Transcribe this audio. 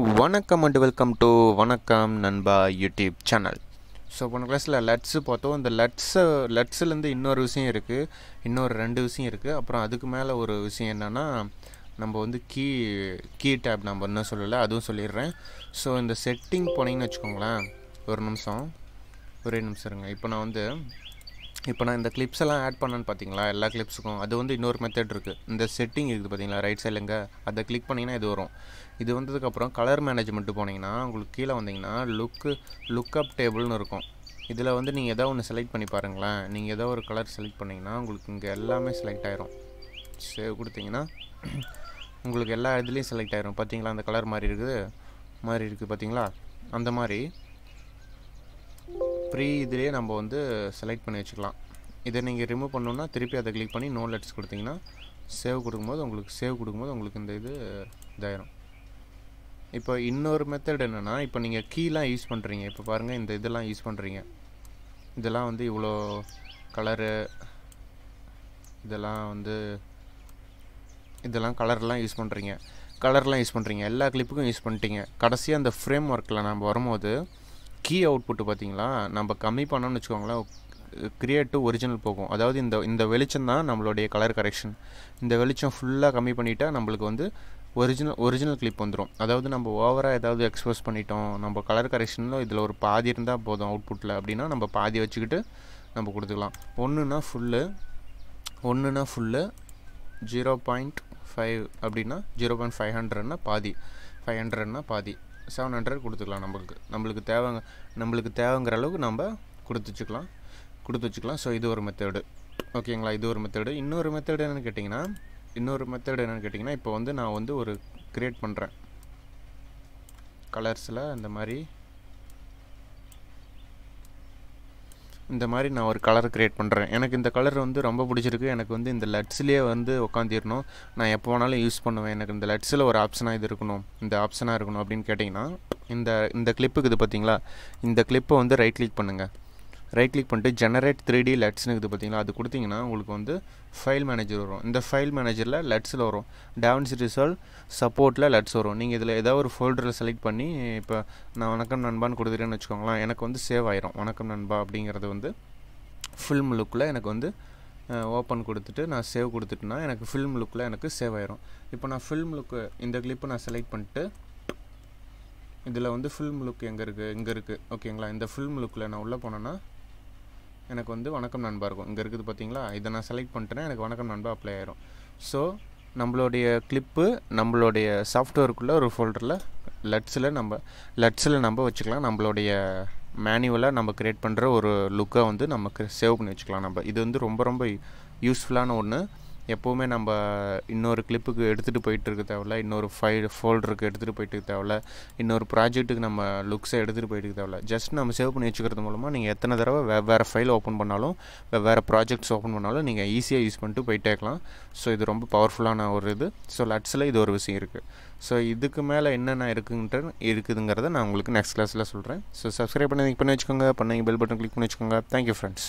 வணக்கம் and welcome to வணக்கம் நண்பா யூடியூப் சேனல் ஸோ போன கிளாஸில் லட்ஸு பார்த்தோம். இந்த லட்ஸை லட்ஸுலேருந்து இன்னொரு விஷயம் இருக்குது இன்னொரு ரெண்டு விஷயம் இருக்குது அப்புறம் அதுக்கு மேலே ஒரு விஷயம் என்னென்னா நம்ம வந்து கீ கீ டேப் நம்ம இன்னும் சொல்லலை. அதுவும் சொல்லிடுறேன். ஸோ இந்த செட்டிங் போனீங்கன்னு வச்சுக்கோங்களேன். ஒரு நிமிஷம். ஒரே நிமிஷம் இருங்க. இப்போ நான் வந்து இப்போ நான் இந்த கிளிப்ஸ் எல்லாம் ஆட் பண்ணேன்னு பார்த்தீங்களா? எல்லா கிளிப்ஸுக்கும் அது வந்து இன்னொரு மெத்தட் இருக்குது இந்த செட்டிங் இருக்குது பார்த்தீங்களா? ரைட் சைடுலங்க அதை கிளிக் பண்ணிங்கன்னா இது வரும். இது வந்ததுக்கப்புறம் கலர் மேனேஜ்மெண்ட்டு போனீங்கன்னா உங்களுக்கு கீழே வந்தீங்கன்னா லுக்கு லுக்கப் டேபிள்னு இருக்கும். இதில் வந்து நீங்கள் எதோ ஒன்று செலக்ட் பண்ணி பாருங்களேன். நீங்கள் ஏதோ ஒரு கலர் செலக்ட் பண்ணிங்கன்னா உங்களுக்கு இங்கே எல்லாமே செலக்ட் ஆயிரும். சேவ் கொடுத்தீங்கன்னா உங்களுக்கு எல்லா இதுலேயும் செலக்ட் ஆயிரும். பார்த்தீங்களா? அந்த கலர் மாதிரி இருக்குது. மாதிரி இருக்குது பார்த்தீங்களா? அந்த மாதிரி ப்ரீ இதுலேயே நம்ம வந்து செலக்ட் பண்ணி வச்சுக்கலாம். இதை நீங்கள் ரிமூவ் பண்ணணுன்னா திருப்பி அதை கிளிக் பண்ணி நோ லெட்ஸ் கொடுத்தீங்கன்னா சேவ் கொடுக்கும்போது உங்களுக்கு சேவ் கொடுக்கும்போது உங்களுக்கு இந்த இது இதாயிரும். இப்போ இன்னொரு மெத்தட் என்னென்னா இப்போ நீங்கள் கீலாம் யூஸ் பண்ணுறீங்க இப்போ பாருங்கள் இந்த இதெல்லாம் யூஸ் பண்ணுறீங்க இதெல்லாம் வந்து இவ்வளோ கலரு இதெல்லாம் வந்து இதெல்லாம் கலர்லாம் யூஸ் பண்ணுறீங்க கலர்லாம் யூஸ் பண்ணுறீங்க எல்லா கிளிப்புக்கும் யூஸ் பண்ணிட்டீங்க. கடைசியாக அந்த ஃப்ரேம் ஒர்க்கில் நம்ம வரும்போது கீ அவுட்புட்டு பார்த்தீங்களா? நம்ம கம்மி பண்ணோம்னு வச்சுக்கோங்களேன் கிரியேட் டு ஒரிஜினல் போகும். அதாவது இந்த இந்த வெளிச்சம் தான் நம்மளுடைய கலர் கரெக்ஷன் இந்த வெளிச்சம் ஃபுல்லாக கம்மி பண்ணிட்டா நம்மளுக்கு வந்து ஒரிஜினல் ஒரிஜினல் கிளிப் வந்துடும் அதாவது நம்ம ஓவராக ஏதாவது எக்ஸ்போஸ் பண்ணிட்டோம் நம்ம கலர் கரெக்ஷனில் இதில் ஒரு பாதி இருந்தால் போதும் அவுட்புட்டில் அப்படின்னா நம்ம பாதி வச்சுக்கிட்டு நம்ம கொடுத்துக்கலாம். ஒன்றுனா ஃபுல்லு ஒன்றுனா ஃபுல்லு ஜீரோ பாயிண்ட் ஃபைவ் அப்படின்னா ஜீரோ பாயிண்ட் ஃபைவ் ஹண்ட்ரட்னா பாதி ஃபைவ் ஹண்ட்ரட்னா பாதி. செவன் ஹண்ட்ரட் கொடுத்துக்கலாம் நம்மளுக்கு. நம்மளுக்கு தேவைங்க நம்மளுக்கு தேவைங்கிற அளவுக்கு நம்ம கொடுத்து வச்சுக்கலாம் கொடுத்து வச்சுக்கலாம் ஸோ இது ஒரு மெத்தேடு ஓகேங்களா இது ஒரு மெத்தேடு இன்னொரு மெத்தேடு என்னென்னு கேட்டிங்கன்னா இன்னொரு மெத்தேடு என்னென்னு கேட்டிங்கன்னா இப்போ வந்து நான் வந்து ஒரு க்ரியேட் பண்ணுறேன் கலர்ஸில் இந்த மாதிரி இந்த மாதிரி நான் ஒரு கலர் க்ரியேட் பண்ணுறேன் எனக்கு இந்த கலர் வந்து ரொம்ப பிடிச்சிருக்கு. எனக்கு வந்து இந்த லட்ஸ்லேயே வந்து உட்காந்துடணும் நான் எப்போ வேணாலும் யூஸ் பண்ணுவேன். எனக்கு இந்த லட்ஸில் ஒரு ஆப்ஷனாக இது இருக்கணும். இந்த ஆப்ஷனாக இருக்கணும் அப்படின்னு கேட்டிங்கன்னா இந்த இந்த கிளிப்புக்கு இது பார்த்தீங்களா? இந்த கிளிப்பை வந்து ரைட் கிளிக் பண்ணுங்கள் ரைட் கிளிக் பண்ணிட்டு ஜெனரேட் த்ரீ டி லெட்ஸ்னு இருக்குது பார்த்தீங்களா? அது கொடுத்தீங்கன்னா உங்களுக்கு வந்து ஃபைல் மேனேஜர் வரும். இந்த ஃபைல் மேனேஜரில் லெட்ஸில் வரும். டான்ஸ் ரிசல்ட் சப்போர்ட்டில் லெட்ஸ் வரும். நீங்கள் இதில் ஏதாவது ஒரு ஃபோல்டரில் செலக்ட் பண்ணி இப்போ நான் வணக்கம் நண்பான்னு கொடுத்துட்டேன்னு வச்சுக்கோங்களேன் எனக்கு வந்து சேவ் ஆயிரும். வணக்கம் நண்பா அப்படிங்கிறது வந்து ஃபில்ம் லுக்கில் எனக்கு வந்து ஓப்பன் கொடுத்துட்டு நான் சேவ் கொடுத்துட்டுனா எனக்கு ஃபில்ம் லுக்கில் எனக்கு சேவ் ஆயிரும். இப்போ நான் ஃபில்ம் லுக்கு இந்த கிளிப்பை நான் செலக்ட் பண்ணிட்டு இதில் வந்து ஃபில்ம் லுக் எங்கே இருக்குது இங்கே இருக்குது ஓகேங்களா இந்த ஃபில்ம் லுக்கில் நான் உள்ளே போனேன்னா எனக்கு வந்து வணக்கம் நண்பா இருக்கும். இங்கே இருக்குது பார்த்தீங்களா இதை நான் செலக்ட் பண்ணிட்டேன்னா எனக்கு வணக்கம் நண்பா அப்ளை ஆயிரும். ஸோ நம்மளுடைய கிளிப்பு நம்மளுடைய சாஃப்ட்வேருக்குள்ளே ஒரு ஃபோல்டரில் லட்ஸில் நம்ம லட்ஸில் நம்ம வச்சுக்கலாம். நம்மளுடைய மேனுவலாக நம்ம க்ரியேட் பண்ணுற ஒரு லுக்கை வந்து நமக்கு சேவ் பண்ணி வச்சுக்கலாம் நம்ம இது வந்து ரொம்ப ரொம்ப யூஸ்ஃபுல்லான ஒன்று எப்போவுமே நம்ம இன்னொரு கிளிப்புக்கு எடுத்துகிட்டு போயிட்டு இருக்க தேவையில்ல. இன்னொரு ஃபைல் ஃபோல்டருக்கு எடுத்துகிட்டு போயிட்டு இருக்க தேவையில்ல. இன்னொரு ப்ராஜெக்ட்டுக்கு நம்ம லுக்ஸை எடுத்துகிட்டு போயிட்டு இருக்க தேவையில்ல. ஜஸ்ட் நம்ம சேவ் பண்ணி வச்சுக்கிறது மூலமாக நீங்கள் எத்தனை தடவை வெவ்வேறு ஃபைல் ஓப்பன் பண்ணாலும் வெவ்வேறு ப்ராஜெக்ட்ஸ் ஓப்பன் பண்ணாலும் நீங்கள் ஈஸியாக யூஸ் பண்ணிட்டு போயிட்டே இருக்கலாம். ஸோ இது ரொம்ப பவர்ஃபுல்லான ஒரு இது. ஸோ லட்ஸில் இது ஒரு விஷயம் இருக்குது ஸோ இதுக்கு மேலே என்னென்ன இருக்குன்ற இருக்குதுங்கிறத நான் உங்களுக்கு நெக்ஸ்ட் கிளாஸில் சொல்கிறேன் ஸோ சப்ஸ்கிரைப் பண்ணி பண்ணி வச்சுக்கோங்க. பண்ணி பெல் பட்டன் கிளிக் பண்ணி வச்சுக்கோங்க. Thank you friends